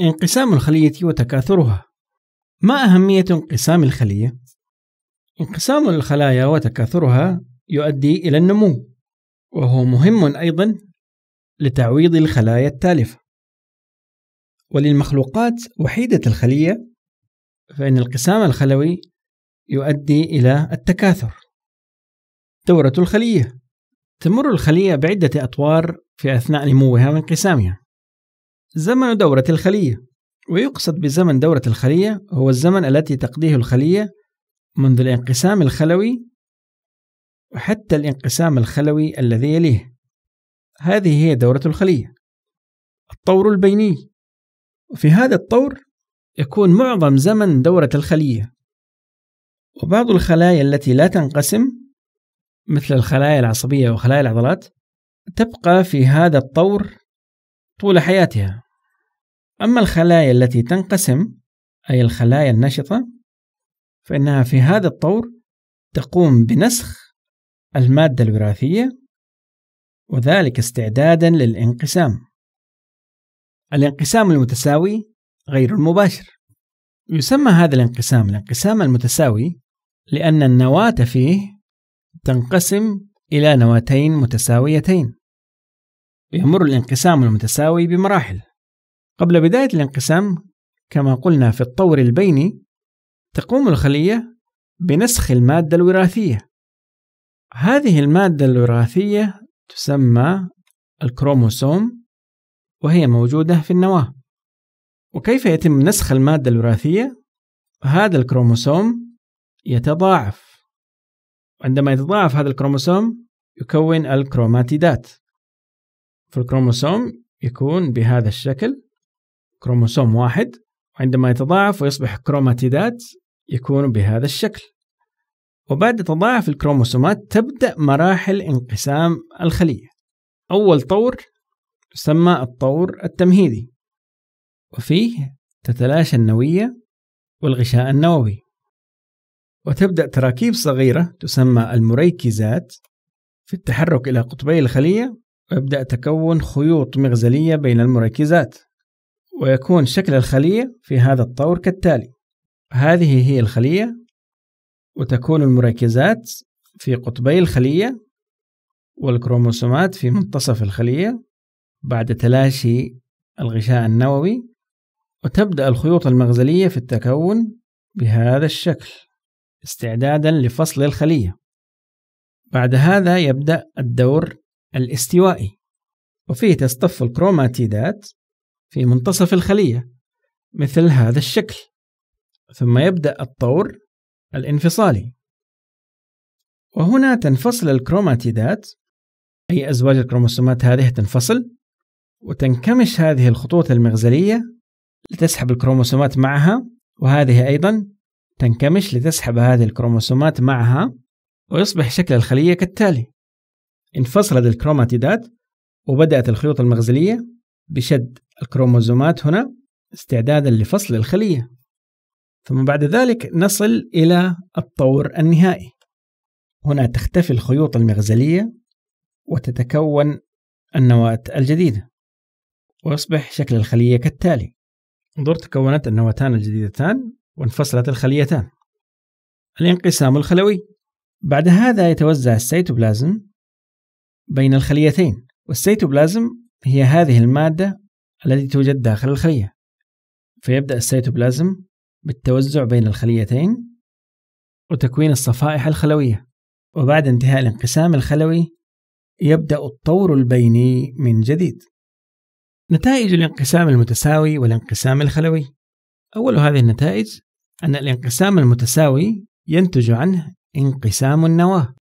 انقسام الخلية وتكاثرها. ما أهمية انقسام الخلية؟ انقسام الخلايا وتكاثرها يؤدي إلى النمو وهو مهم أيضا لتعويض الخلايا التالفة. وللمخلوقات وحيدة الخلية فإن الانقسام الخلوي يؤدي إلى التكاثر. دورة الخلية. تمر الخلية بعدة أطوار في أثناء نموها وانقسامها. زمن دورة الخلية. ويقصد بزمن دورة الخلية هو الزمن التي تقضيه الخلية منذ الانقسام الخلوي وحتى الانقسام الخلوي الذي يليه. هذه هي دورة الخلية. الطور البيني. وفي هذا الطور يكون معظم زمن دورة الخلية. وبعض الخلايا التي لا تنقسم مثل الخلايا العصبية وخلايا العضلات تبقى في هذا الطور طول حياتها. أما الخلايا التي تنقسم أي الخلايا النشطة فإنها في هذا الطور تقوم بنسخ المادة الوراثية وذلك استعدادا للانقسام. الانقسام المتساوي غير المباشر. يسمى هذا الانقسام الانقسام المتساوي لأن النواة فيه تنقسم إلى نواتين متساويتين. يمر الانقسام المتساوي بمراحل. قبل بداية الانقسام كما قلنا في الطور البيني تقوم الخلية بنسخ المادة الوراثية. هذه المادة الوراثية تسمى الكروموسوم وهي موجودة في النواة. وكيف يتم نسخ المادة الوراثية؟ هذا الكروموسوم يتضاعف. عندما يتضاعف هذا الكروموسوم يكون الكروماتيدات. فالكروموسوم يكون بهذا الشكل كروموسوم واحد وعندما يتضاعف ويصبح كروماتيدات يكون بهذا الشكل. وبعد تضاعف الكروموسومات تبدأ مراحل انقسام الخلية. أول طور يسمى الطور التمهيدي وفيه تتلاشى النوية والغشاء النووي. وتبدأ تراكيب صغيرة تسمى المريكزات في التحرك إلى قطبي الخلية ويبدأ تكون خيوط مغزلية بين المركزات ويكون شكل الخلية في هذا الطور كالتالي. هذه هي الخلية وتكون المركزات في قطبي الخلية والكروموسومات في منتصف الخلية بعد تلاشي الغشاء النووي وتبدأ الخيوط المغزلية في التكون بهذا الشكل استعدادا لفصل الخلية. بعد هذا يبدأ الدور الاستوائي وفيه تصطف الكروماتيدات في منتصف الخلية مثل هذا الشكل. ثم يبدأ الطور الانفصالي. وهنا تنفصل الكروماتيدات أي أزواج الكروموسومات هذه تنفصل وتنكمش هذه الخطوط المغزلية لتسحب الكروموسومات معها وهذه أيضا تنكمش لتسحب هذه الكروموسومات معها ويصبح شكل الخلية كالتالي. انفصلت الكروماتيدات وبدأت الخيوط المغزلية بشد. الكروموزومات هنا استعدادا لفصل الخلية. ثم بعد ذلك نصل إلى الطور النهائي. هنا تختفي الخيوط المغزلية وتتكون النواة الجديدة ويصبح شكل الخلية كالتالي. انظر تكونت النواتان الجديدتان وانفصلت الخليتان. الانقسام الخلوي. بعد هذا يتوزع السيتوبلازم بين الخليتين والسيتوبلازم هي هذه المادة التي توجد داخل الخلية. فيبدأ السيتوبلازم بالتوزع بين الخليتين وتكوين الصفائح الخلوية. وبعد انتهاء الانقسام الخلوي يبدأ الطور البيني من جديد. نتائج الانقسام المتساوي والانقسام الخلوي. أول هذه النتائج أن الانقسام المتساوي ينتج عنه انقسام النواة.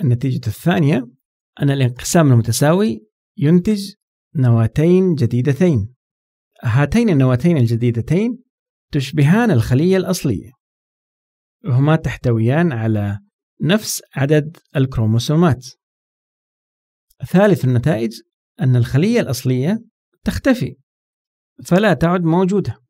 النتيجة الثانية أن الانقسام المتساوي ينتج نواتين جديدتين. هاتين النواتين الجديدتين تشبهان الخلية الأصلية. وهما تحتويان على نفس عدد الكروموسومات. ثالث النتائج أن الخلية الأصلية تختفي فلا تعد موجودة.